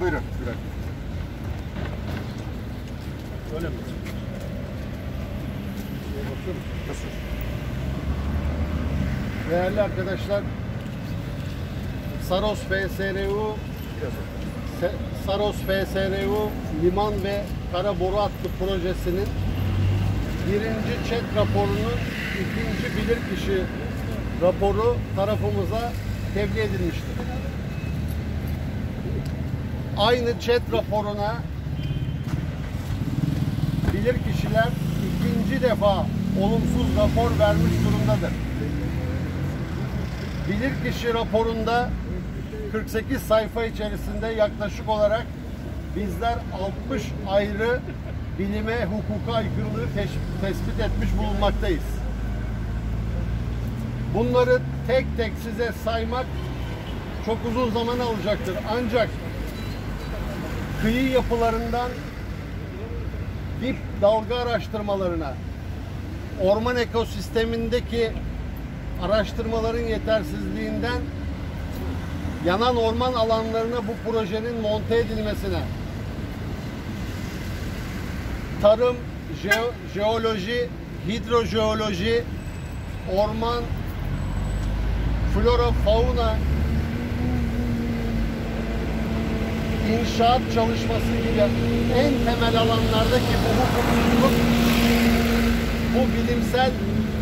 Buyurun. Dakika. Öyle mi? Nasıl? Değerli arkadaşlar, Saros FSRU Saros FSRU liman ve kara boru hattı projesinin birinci çet raporunun ikinci bilirkişi raporu tarafımıza tebliğ edilmiştir. Aynı çet raporuna bilirkişiler ikinci defa olumsuz rapor vermiş durumdadır. Bilirkişi raporunda 48 sayfa içerisinde yaklaşık olarak bizler 60 ayrı bilime, hukuka aykırılığı tespit etmiş bulunmaktayız. Bunları tek tek size saymak çok uzun zaman alacaktır. Ancak kıyı yapılarından dip dalga araştırmalarına, orman ekosistemindeki araştırmaların yetersizliğinden yanan orman alanlarına bu projenin monte edilmesine, tarım, jeo- jeoloji, hidrojeoloji, orman, flora, fauna, inşaat çalışması gibi en temel alanlardaki bu hukuksuzluk bu bilimsel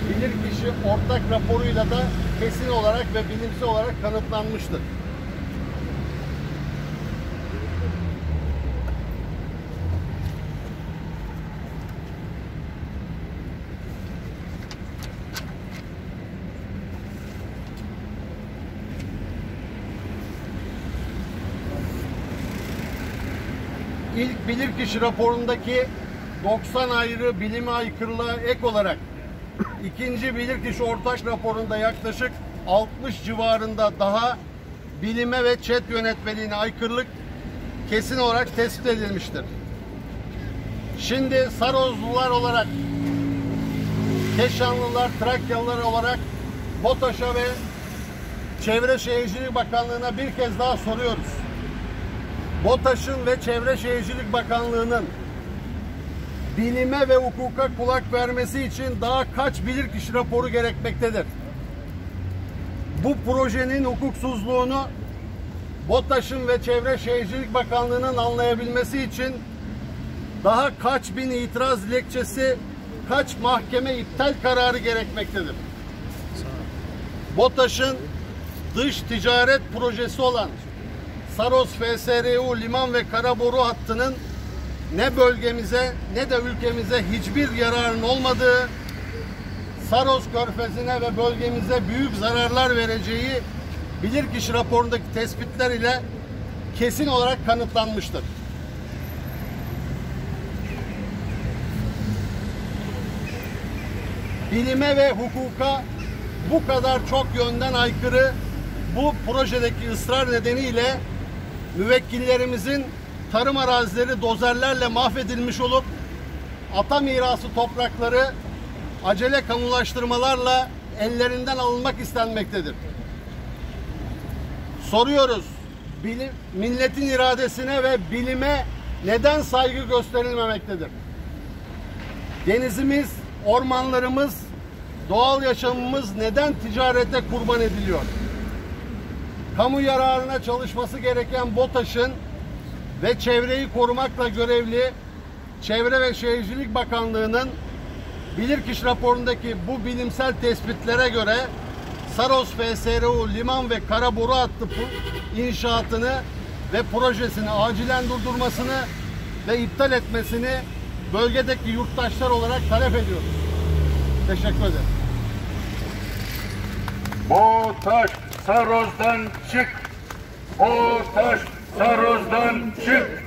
bilirkişi ortak raporuyla da kesin olarak ve bilimsel olarak kanıtlanmıştır. İlk bilirkişi raporundaki 90 ayrı bilime aykırılığa ek olarak ikinci bilirkişi ortak raporunda yaklaşık 60 civarında daha bilime ve çet yönetmeliğine aykırılık kesin olarak tespit edilmiştir. Şimdi Sarozlular olarak, Keşanlılar, Trakyalılar olarak BOTAŞ'a ve Çevre Şehircilik Bakanlığı'na bir kez daha soruyoruz. BOTAŞ'ın ve Çevre Şehircilik Bakanlığı'nın bilime ve hukuka kulak vermesi için daha kaç bilirkişi raporu gerekmektedir? Bu projenin hukuksuzluğunu BOTAŞ'ın ve Çevre Şehircilik Bakanlığı'nın anlayabilmesi için daha kaç bin itiraz dilekçesi, kaç mahkeme iptal kararı gerekmektedir? BOTAŞ'ın dış ticaret projesi olan Saros FSRU liman ve karaboru hattının ne bölgemize ne de ülkemize hiçbir yararın olmadığı, Saros Körfezi'ne ve bölgemize büyük zararlar vereceği bilirkişi raporundaki tespitler ile kesin olarak kanıtlanmıştır. Bilime ve hukuka bu kadar çok yönden aykırı bu projedeki ısrar nedeniyle müvekkillerimizin tarım arazileri dozerlerle mahvedilmiş olup ata mirası toprakları acele kamulaştırmalarla ellerinden alınmak istenmektedir. Soruyoruz, bilim, milletin iradesine ve bilime neden saygı gösterilmemektedir? Denizimiz, ormanlarımız, doğal yaşamımız neden ticarete kurban ediliyor? Kamu yararına çalışması gereken BOTAŞ'ın ve çevreyi korumakla görevli Çevre ve Şehircilik Bakanlığı'nın bilirkişi raporundaki bu bilimsel tespitlere göre Saros FSRU liman ve kara boru hattı inşaatını ve projesini acilen durdurmasını ve iptal etmesini bölgedeki yurttaşlar olarak talep ediyoruz. Teşekkür ederim. O taş Saroz'dan çık. O taş Saroz'dan çık.